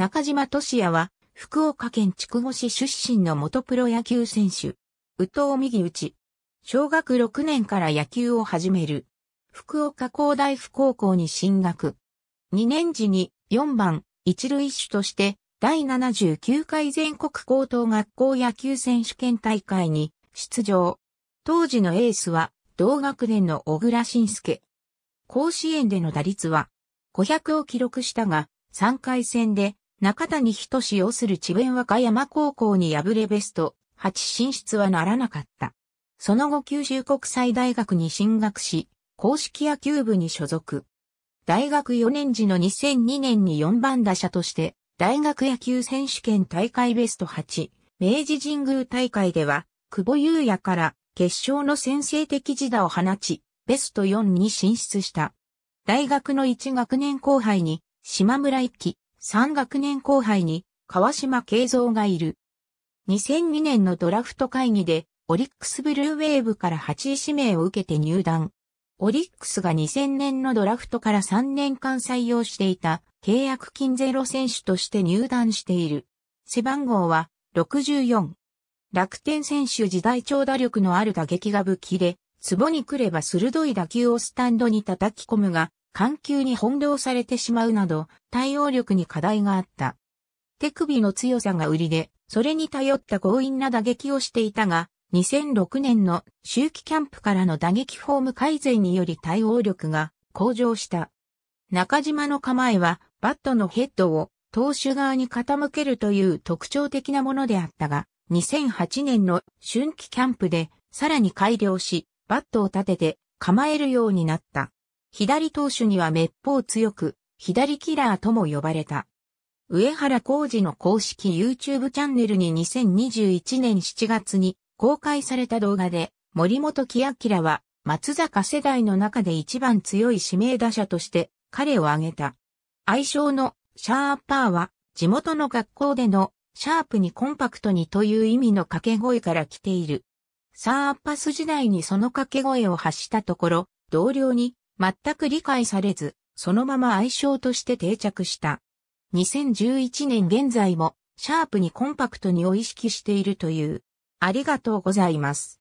中島俊也は、福岡県筑後市出身の元プロ野球選手。宇藤右打ち。小学6年から野球を始める。福岡高大府高校に進学。2年時に4番一塁手として第79回全国高等学校野球選手権大会に出場。当時のエースは同学年の小倉晋介。甲子園での打率は500を記録したが3回戦で中谷仁志要する智弁和歌山高校に敗れベスト8進出はならなかった。その後九州国際大学に進学し、公式野球部に所属。大学4年時の2002年に4番打者として、大学野球選手権大会ベスト8、明治神宮大会では、久保優也から決勝の先制的自打を放ち、ベスト4に進出した。大学の1学年後輩に、島村一樹、3学年後輩に、川島慶三がいる。2002年のドラフト会議で、オリックスブルーウェーブから8位指名を受けて入団。オリックスが2000年のドラフトから3年間採用していた契約金ゼロ選手として入団している。背番号は64。楽天選手時代長打力のある打撃が武器で、壺に来れば鋭い打球をスタンドに叩き込むが、緩急に翻弄されてしまうなど、対応力に課題があった。手首の強さが売りで、それに頼った強引な打撃をしていたが、2006年の秋季キャンプからの打撃フォーム改善により対応力が向上した。中島の構えは、バットのヘッドを投手側に傾けるという特徴的なものであったが、2008年の春季キャンプでさらに改良し、バットを立てて構えるようになった。左投手には滅法強く、左キラーとも呼ばれた。上原浩二の公式 YouTube チャンネルに2021年7月に公開された動画で、森本木明は松坂世代の中で一番強い指名打者として彼を挙げた。愛称のシャーパーは地元の学校でのシャープにコンパクトにという意味の掛け声から来ている。サーパス時代にその掛け声を発したところ、同僚に全く理解されず、そのまま愛称として定着した。2011年現在も、シャープにコンパクトにを意識しているという。ありがとうございます。